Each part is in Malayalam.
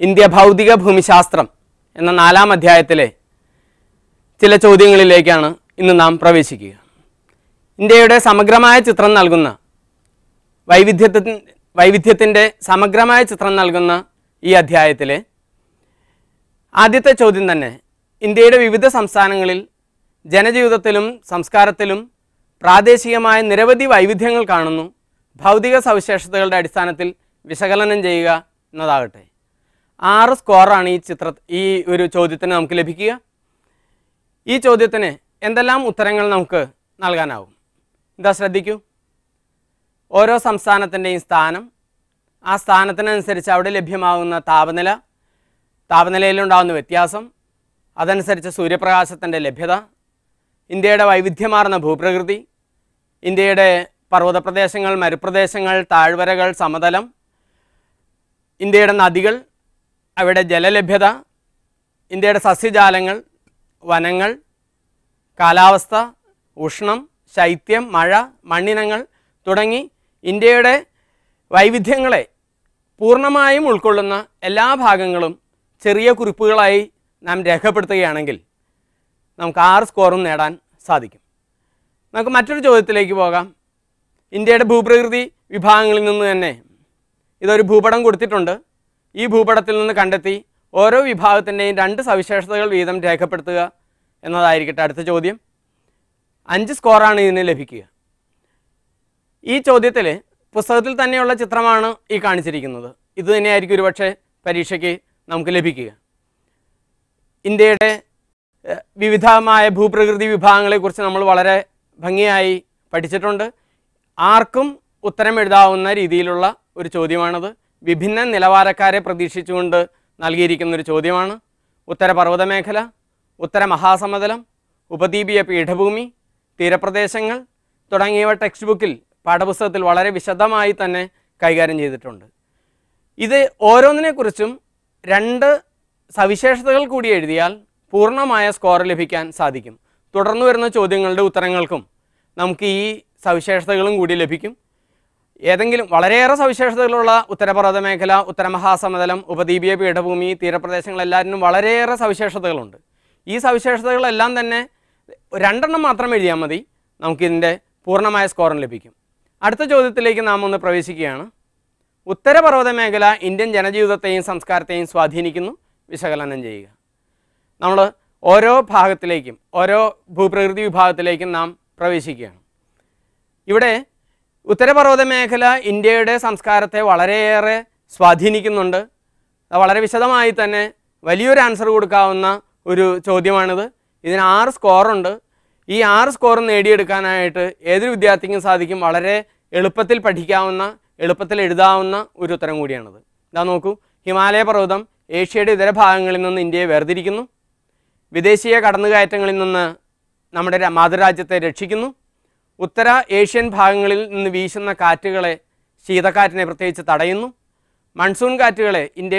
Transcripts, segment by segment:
ഇന്ത്യ ഭൗതിക ഭൂമിശാസ്ത്രം എന്ന നാലാം അധ്യായത്തിലെ ചില ചോദ്യങ്ങളിലേക്കാണ് ഇന്ന് നാം പ്രവേശിക്കുക. ഇന്ത്യയുടെ സമഗ്രമായ ചിത്രം നൽകുന്ന വൈവിധ്യത്തി വൈവിധ്യത്തിന്റെ സമഗ്രമായ ചിത്രം നൽകുന്ന ഈ അധ്യായത്തിലെ ആദ്യത്തെ ചോദ്യം തന്നെ ഇന്ത്യയുടെ വിവിധ സംസ്ഥാനങ്ങളിൽ ജനജീവിതത്തിലും സംസ്കാരത്തിലും പ്രാദേശികമായ നിരവധി വൈവിധ്യങ്ങൾ കാണുന്നു. ഭൗതിക സവിശേഷതകളുടെ അടിസ്ഥാനത്തിൽ വിശകലനം ചെയ്യുക എന്നതാകട്ടെ. ആറ് സ്കോറാണ് ഈ ചിത്ര ഈ ഒരു ചോദ്യത്തിന് നമുക്ക് ലഭിക്കുക. ഈ ചോദ്യത്തിന് എന്തെല്ലാം ഉത്തരങ്ങൾ നമുക്ക് നൽകാനാവും? എന്താ ശ്രദ്ധിക്കൂ. ഓരോ സംസ്ഥാനത്തിന്റെയും സ്ഥാനം ആ സ്ഥാനത്തിനനുസരിച്ച് അവിടെ ലഭ്യമാകുന്ന താപനില താപനിലയിലുണ്ടാകുന്ന വ്യത്യാസം അതനുസരിച്ച് സൂര്യപ്രകാശത്തിന്റെ ലഭ്യത ഇന്ത്യയുടെ വൈവിധ്യമാർന്ന ഭൂപ്രകൃതി ഇന്ത്യയുടെ പർവതപ്രദേശങ്ങൾ മരുപ്രദേശങ്ങൾ താഴ്വരകൾ സമതലം ഇന്ത്യയുടെ നദികൾ അവിടെ ജലലഭ്യത ഇന്ത്യയുടെ സസ്യജാലങ്ങൾ വനങ്ങൾ കാലാവസ്ഥ ഉഷ്ണം ശൈത്യം മഴ മണ്ണിനങ്ങൾ തുടങ്ങി ഇന്ത്യയുടെ വൈവിധ്യങ്ങളെ പൂർണമായും ഉൾക്കൊള്ളുന്ന എല്ലാ ഭാഗങ്ങളും ചെറിയ കുറിപ്പുകളായി നാം രേഖപ്പെടുത്തുകയാണെങ്കിൽ നമുക്ക് ആറ് സ്കോറും നേടാൻ സാധിക്കും. നമുക്ക് മറ്റൊരു ചോദ്യത്തിലേക്ക് പോകാം. ഇന്ത്യയുടെ ഭൂപ്രകൃതി വിഭാഗങ്ങളിൽ നിന്ന് തന്നെ ഇതൊരു ഭൂപടം കൊടുത്തിട്ടുണ്ട്. ഈ ഭൂപടത്തിൽ നിന്ന് കണ്ടെത്തി ഓരോ വിഭാഗത്തിന്റെയും രണ്ട് സവിശേഷതകൾ വീതം രേഖപ്പെടുത്തുക എന്നതായിരിക്കട്ടെ അടുത്ത ചോദ്യം. അഞ്ച് സ്കോറാണ് ഇതിന് ലഭിക്കുക. ഈ ചോദ്യത്തിൽ പുസ്തകത്തിൽ തന്നെയുള്ള ചിത്രമാണ് ഈ കാണിച്ചിരിക്കുന്നത്. ഇത് തന്നെയായിരിക്കും ഒരുപക്ഷെ പരീക്ഷയ്ക്ക് നമുക്ക് ലഭിക്കുക. ഇന്ത്യയുടെ വിവിധമായ ഭൂപ്രകൃതി വിഭാഗങ്ങളെക്കുറിച്ച് നമ്മൾ വളരെ ഭംഗിയായി പഠിച്ചിട്ടുണ്ട്. ആർക്കും ഉത്തരം എഴുതാവുന്ന രീതിയിലുള്ള ഒരു ചോദ്യമാണത്. വിഭിന്ന നിലവാരക്കാരെ പ്രതീക്ഷിച്ചുകൊണ്ട് നൽകിയിരിക്കുന്ന ഒരു ചോദ്യമാണ്. ഉത്തരപർവത മേഖല ഉത്തര മഹാസമതലം ഉപദ്വീപീയ പീഠഭൂമി തീരപ്രദേശങ്ങൾ തുടങ്ങിയവ ടെക്സ്റ്റ് ബുക്കിൽ പാഠപുസ്തകത്തിൽ വളരെ വിശദമായി തന്നെ കൈകാര്യം ചെയ്തിട്ടുണ്ട്. ഇത് ഓരോന്നിനെക്കുറിച്ചും രണ്ട് സവിശേഷതകൾ കൂടി എഴുതിയാൽ പൂർണമായ സ്കോർ ലഭിക്കാൻ സാധിക്കും. തുടർന്ന് വരുന്ന ചോദ്യങ്ങളുടെ ഉത്തരങ്ങൾക്കും നമുക്ക് ഈ സവിശേഷതകളും കൂടി ലഭിക്കും. ഏതെങ്കിലും വളരെയേറെ സവിശേഷതകളുള്ള ഉത്തരപർവത മേഖല ഉത്തരമഹാസമതലം ഉപദ്വീപീയ പീഠഭൂമി തീരപ്രദേശങ്ങളെല്ലാറ്റിനും വളരെയേറെ സവിശേഷതകളുണ്ട്. ഈ സവിശേഷതകളെല്ലാം തന്നെ രണ്ടെണ്ണം മാത്രം എഴുതിയാൽ മതി നമുക്കിതിന്റെ പൂർണമായ സ്കോറും ലഭിക്കും. അടുത്ത ചോദ്യത്തിലേക്ക് നാം ഒന്ന് പ്രവേശിക്കുകയാണ്. ഉത്തരപർവത മേഖല ഇന്ത്യൻ ജനജീവിതത്തെയും സംസ്കാരത്തെയും സ്വാധീനിക്കുന്നു. വിശകലനം ചെയ്യുക. നമ്മൾ ഓരോ ഭാഗത്തിലേക്കും ഓരോ ഭൂപ്രകൃതി വിഭാഗത്തിലേക്കും നാം പ്രവേശിക്കുകയാണ്. ഇവിടെ ഉത്തരപർവത മേഖല ഇന്ത്യയുടെ സംസ്കാരത്തെ വളരെയേറെ സ്വാധീനിക്കുന്നുണ്ട്. വളരെ വിശദമായി തന്നെ വലിയൊരു ആൻസർ കൊടുക്കാവുന്ന ഒരു ചോദ്യമാണിത്. ഇതിന് ആറ് സ്കോറുണ്ട് ഈ ആറ് സ്കോർ നേടിയെടുക്കാനായിട്ട് ഏതൊരു വിദ്യാർത്ഥിക്കും സാധിക്കും? വളരെ എളുപ്പത്തിൽ പഠിക്കാവുന്ന എളുപ്പത്തിൽ എഴുതാവുന്ന ഒരു ഉത്തരം കൂടിയാണിത്. ഇതാ നോക്കൂ. ഹിമാലയ പർവതം ഏഷ്യയുടെ ഇതര ഭാഗങ്ങളിൽ നിന്ന് ഇന്ത്യയെ വേർതിരിക്കുന്നു. വിദേശീയ കടന്നുകയറ്റങ്ങളിൽ നിന്ന് നമ്മുടെ മാതൃരാജ്യത്തെ രക്ഷിക്കുന്നു. ഉത്തര ഏഷ്യൻ ഭാഗങ്ങളിൽ നിന്ന് വീശുന്ന കാറ്റുകളെ ശീതക്കാറ്റിനെ പ്രത്യേകിച്ച് തടയുന്നു. മൺസൂൺ കാറ്റുകളെ ഇന്ത്യ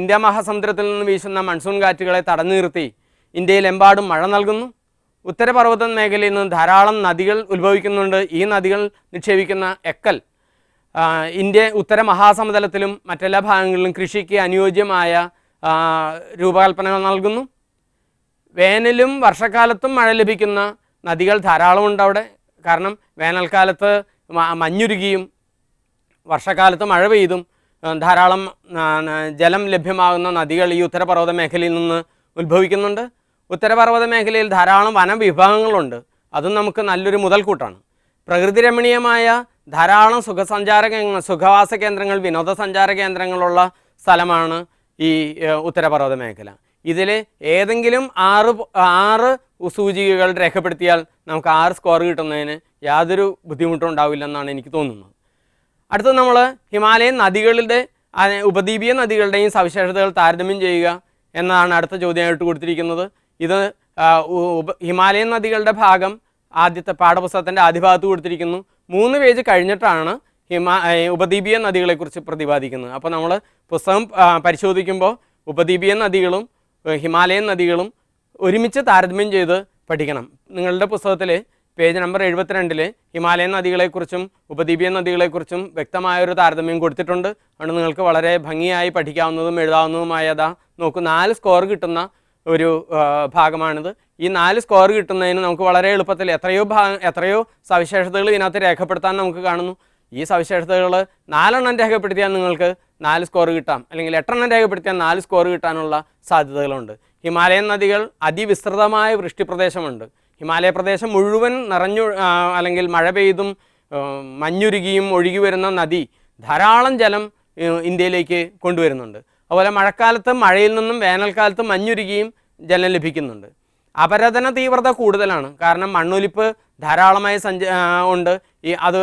ഇന്ത്യ മഹാസമുദ്രത്തിൽ നിന്ന് വീശുന്ന മൺസൂൺ കാറ്റുകളെ തടഞ്ഞു നിർത്തി ഇന്ത്യയിലെമ്പാടും മഴ നൽകുന്നു. ഉത്തരപർവത മേഖലയിൽ നിന്ന് ധാരാളം നദികൾ ഉത്ഭവിക്കുന്നുണ്ട്. ഈ നദികൾ നിക്ഷേപിക്കുന്ന എക്കൽ ഇന്ത്യ ഉത്തര മഹാസമതലത്തിലും മറ്റെല്ലാ ഭാഗങ്ങളിലും കൃഷിക്ക് അനുയോജ്യമായ രൂപകൽപ്പനകൾ നൽകുന്നു. വേനലും വർഷക്കാലത്തും മഴ ലഭിക്കുന്ന നദികൾ ധാരാളമുണ്ട് അവിടെ. കാരണം വേനൽക്കാലത്ത് മഞ്ഞുരുകിയും വർഷക്കാലത്ത് മഴ പെയ്തും ധാരാളം ജലം ലഭ്യമാകുന്ന നദികൾ ഈ ഉത്തരപർവത മേഖലയിൽ നിന്ന് ഉത്ഭവിക്കുന്നുണ്ട്. ഉത്തരപർവത മേഖലയിൽ ധാരാളം വനവിഭാഗങ്ങളുണ്ട്. അതും നമുക്ക് നല്ലൊരു മുതൽക്കൂട്ടാണ്. പ്രകൃതി രമണീയമായ ധാരാളം സുഖസഞ്ചാര കേന്ദ്ര സുഖവാസ കേന്ദ്രങ്ങൾ വിനോദസഞ്ചാര കേന്ദ്രങ്ങളുള്ള സ്ഥലമാണ് ഈ ഉത്തരപർവത മേഖല. ഇതിൽ ഏതെങ്കിലും ആറ് ആറ് സൂചികകൾ രേഖപ്പെടുത്തിയാൽ നമുക്ക് ആറ് സ്കോർ കിട്ടുന്നതിന് യാതൊരു ബുദ്ധിമുട്ടും ഉണ്ടാവില്ലെന്നാണ് എനിക്ക് തോന്നുന്നത്. അടുത്തത് നമ്മൾ ഹിമാലയൻ നദികളുടെ ഉപദ്വീപീയ നദികളുടെയും സവിശേഷതകൾ താരതമ്യം ചെയ്യുക എന്നതാണ് അടുത്ത ചോദ്യമായിട്ട് കൊടുത്തിരിക്കുന്നത്. ഇത് ഹിമാലയൻ നദികളുടെ ഭാഗം ആദ്യത്തെ പാഠപുസ്തകത്തിന്റെ ആദ്യ ഭാഗത്ത് കൊടുത്തിരിക്കുന്നു. മൂന്ന് പേജ് കഴിഞ്ഞിട്ടാണ് ഹിമാ ഉപദ്വീപീയ നദികളെക്കുറിച്ച് പ്രതിപാദിക്കുന്നത്. അപ്പോൾ നമ്മൾ പുസ്തകം പരിശോധിക്കുമ്പോൾ ഉപദ്വീപീയ നദികളും ഹിമാലയൻ നദികളും ഒരുമിച്ച് താരതമ്യം ചെയ്ത് പഠിക്കണം. നിങ്ങളുടെ പുസ്തകത്തിൽ പേജ് നമ്പർ എഴുപത്തിരണ്ടിൽ ഹിമാലയൻ നദികളെക്കുറിച്ചും ഉപദ്വീപിയൻ നദികളെക്കുറിച്ചും വ്യക്തമായൊരു താരതമ്യം കൊടുത്തിട്ടുണ്ട്. അതുകൊണ്ട് നിങ്ങൾക്ക് വളരെ ഭംഗിയായി പഠിക്കാവുന്നതും എഴുതാവുന്നതുമായ എഴുതാവുന്നതുമായതാ നോക്കൂ. നാല് സ്കോർ കിട്ടുന്ന ഒരു ഭാഗമാണിത്. ഈ നാല് സ്കോർ കിട്ടുന്നതിന് നമുക്ക് വളരെ എളുപ്പത്തിൽ എത്രയോ ഭാഗം എത്രയോ സവിശേഷതകൾ ഇതിനകത്ത് രേഖപ്പെടുത്താൻ നമുക്ക് കാണുന്നു. ഈ സവിശേഷതകൾ നാലെണ്ണം രേഖപ്പെടുത്തിയാൽ നിങ്ങൾക്ക് നാല് സ്കോർ കിട്ടാം. അല്ലെങ്കിൽ എട്ടെണ്ണം രേഖപ്പെടുത്തിയാൽ നാല് സ്കോർ കിട്ടാനുള്ള സാധ്യതകളുണ്ട്. ഹിമാലയൻ നദികൾ അതിവിസ്തൃതമായ വൃഷ്ടിപ്രദേശമുണ്ട്. ഹിമാലയ പ്രദേശം മുഴുവൻ നിറഞ്ഞു അല്ലെങ്കിൽ മഴ പെയ്തും മഞ്ഞുരുകിയും ഒഴുകി വരുന്ന നദി ധാരാളം ജലം ഇന്ത്യയിലേക്ക് കൊണ്ടുവരുന്നുണ്ട്. അതുപോലെ മഴക്കാലത്ത് മഴയിൽ നിന്നും വേനൽക്കാലത്ത് മഞ്ഞുരുകിയും ജലം ലഭിക്കുന്നുണ്ട്. അപരതന തീവ്രത കൂടുതലാണ്. കാരണം മണ്ണൊലിപ്പ് ധാരാളമായി സഞ്ച ഉണ്ട്. ഈ അത്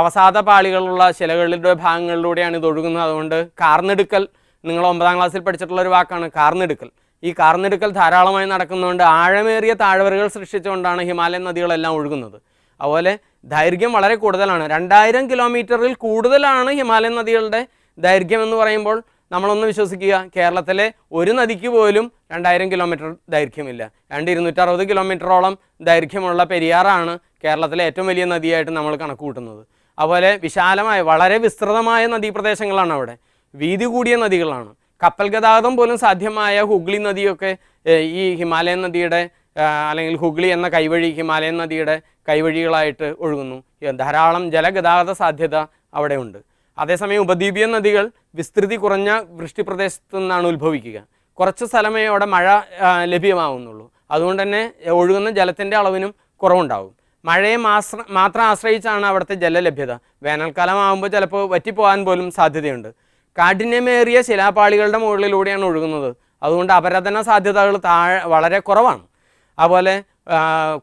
അവസാദ പാളികളുള്ള ശിലകളുടെ ഭാഗങ്ങളിലൂടെയാണ് ഇത് ഒഴുകുന്നത്. അതുകൊണ്ട് കാർന്നെടുക്കൽ നിങ്ങൾ ഒമ്പതാം ക്ലാസ്സിൽ പഠിച്ചിട്ടുള്ള ഒരു വാക്കാണ് കാർന്നെടുക്കൽ. ഈ കാർന്നെടുക്കൽ ധാരാളമായി നടക്കുന്നതുകൊണ്ട് ആഴമേറിയ താഴ്വരകൾ സൃഷ്ടിച്ചുകൊണ്ടാണ് ഹിമാലയൻ നദികളെല്ലാം ഒഴുകുന്നത്. അതുപോലെ ദൈർഘ്യം വളരെ കൂടുതലാണ്. രണ്ടായിരം കിലോമീറ്ററിൽ കൂടുതലാണ് ഹിമാലയൻ നദികളുടെ ദൈർഘ്യം എന്ന് പറയുമ്പോൾ നമ്മളൊന്ന് വിശ്വസിക്കുക കേരളത്തിലെ ഒരു നദിക്ക് പോലും രണ്ടായിരം കിലോമീറ്റർ ദൈർഘ്യമില്ല. രണ്ട് ഇരുന്നൂറ്ററുപത് കിലോമീറ്ററോളം ദൈർഘ്യമുള്ള പെരിയാറാണ് കേരളത്തിലെ ഏറ്റവും വലിയ നദിയായിട്ട് നമ്മൾ കണക്ക് കൂട്ടുന്നത് അതുപോലെ വിശാലമായ വളരെ വിസ്തൃതമായ നദീപ്രദേശങ്ങളാണ് അവിടെ. വീതി കൂടിയ നദികളാണ്. കപ്പൽ ഗതാഗതം പോലും സാധ്യമായ ഹുഗ്ലി നദിയൊക്കെ ഈ ഹിമാലയൻ നദിയുടെ അല്ലെങ്കിൽ ഹുഗ്ലി എന്ന കൈവഴി ഹിമാലയൻ നദിയുടെ കൈവഴികളായിട്ട് ഒഴുകുന്നു. ധാരാളം ജലഗതാഗത സാധ്യത അവിടെയുണ്ട്. അതേസമയം ഉപദ്വീപീയ നദികൾ വിസ്തൃതി കുറഞ്ഞ വൃഷ്ടിപ്രദേശത്തു നിന്നാണ് ഉത്ഭവിക്കുക. കുറച്ച് സ്ഥലമേ അവിടെ മഴ ലഭ്യമാവുന്നുള്ളൂ. അതുകൊണ്ട് തന്നെ ഒഴുകുന്ന ജലത്തിന്റെ അളവിനും കുറവുണ്ടാവും മഴയെ മാത്രം ആശ്രയിച്ചാണ് അവിടുത്തെ ജലലഭ്യത. വേനൽക്കാലം ആകുമ്പോൾ ചിലപ്പോൾ വറ്റിപ്പോകാൻ പോലും സാധ്യതയുണ്ട്. കാഠിന്യമേറിയ ശിലാപാളികളുടെ മുകളിലൂടെയാണ് ഒഴുകുന്നത്. അതുകൊണ്ട് അപരതന സാധ്യതകൾ താഴെ വളരെ കുറവാണ്. അതുപോലെ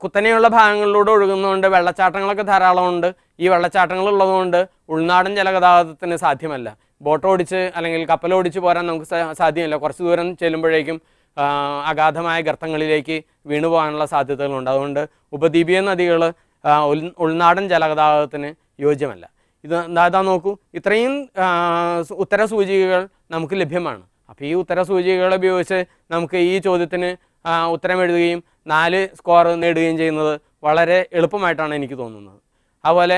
കുത്തനെയുള്ള ഭാഗങ്ങളിലൂടെ ഒഴുകുന്നതുകൊണ്ട് വെള്ളച്ചാട്ടങ്ങളൊക്കെ ധാരാളമുണ്ട്. ഈ വെള്ളച്ചാട്ടങ്ങൾ ഉള്ളതുകൊണ്ട് ഉൾനാടൻ ജലഗതാഗതത്തിന് സാധ്യമല്ല. ബോട്ട് ഓടിച്ച് അല്ലെങ്കിൽ കപ്പലോടിച്ച് പോരാൻ നമുക്ക് സാധ്യമല്ല. കുറച്ച് ദൂരം ചെല്ലുമ്പോഴേക്കും അഗാധമായ ഗർത്തങ്ങളിലേക്ക് വീണു പോകാനുള്ള സാധ്യതകളുണ്ട്. അതുകൊണ്ട് ഉപദ്വീപീയ നദികൾ ഉൾനാടൻ ജലഗതാഗതത്തിന് യോജ്യമല്ല. ഇത് എന്താ നോക്കൂ. ഇത്രയും ഉത്തര സൂചികകൾ നമുക്ക് ലഭ്യമാണ്. അപ്പോൾ ഈ ഉത്തര സൂചികകൾ ഉപയോഗിച്ച് നമുക്ക് ഈ ചോദ്യത്തിന് ഉത്തരം എഴുതുകയും നാല് സ്കോർ നേടുകയും ചെയ്യുന്നത് വളരെ എളുപ്പമായിട്ടാണ് എനിക്ക് തോന്നുന്നത്. അതുപോലെ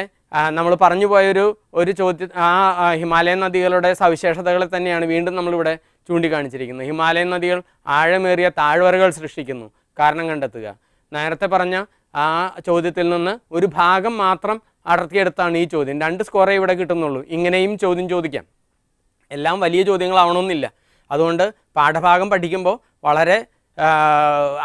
നമ്മൾ പറഞ്ഞു പോയൊരു ഒരു ചോദ്യ ആ, ഹിമാലയൻ നദികളുടെ സവിശേഷതകളെ തന്നെയാണ് വീണ്ടും നമ്മളിവിടെ ചൂണ്ടിക്കാണിച്ചിരിക്കുന്നത്. ഹിമാലയൻ നദികൾ ആഴമേറിയ താഴ്വരകൾ സൃഷ്ടിക്കുന്നു. കാരണം കണ്ടെത്തുക. നേരത്തെ പറഞ്ഞ ആ ചോദ്യത്തിൽ നിന്ന് ഒരു ഭാഗം മാത്രം അടർത്തിയെടുത്താണ് ഈ ചോദ്യം. രണ്ട് സ്കോറേ ഇവിടെ കിട്ടുന്നുള്ളൂ. ഇങ്ങനെയും ചോദ്യം ചോദിക്കാം. എല്ലാം വലിയ ചോദ്യങ്ങളാവണമെന്നില്ല. അതുകൊണ്ട് പാഠഭാഗം പഠിക്കുമ്പോൾ വളരെ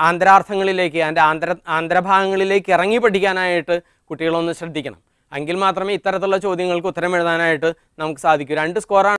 ആന്തരാർത്ഥങ്ങളിലേക്ക് അതിന്റെ ആന്തര ആന്തരഭാഗങ്ങളിലേക്ക് ഇറങ്ങി പഠിക്കാനായിട്ട് കുട്ടികളൊന്ന് ശ്രദ്ധിക്കണം. എങ്കിൽ മാത്രമേ ഇത്തരത്തിലുള്ള ചോദ്യങ്ങൾക്ക് ഉത്തരം എഴുതാനായിട്ട് നമുക്ക് സാധിക്കൂ. രണ്ട് സ്കോറാണ്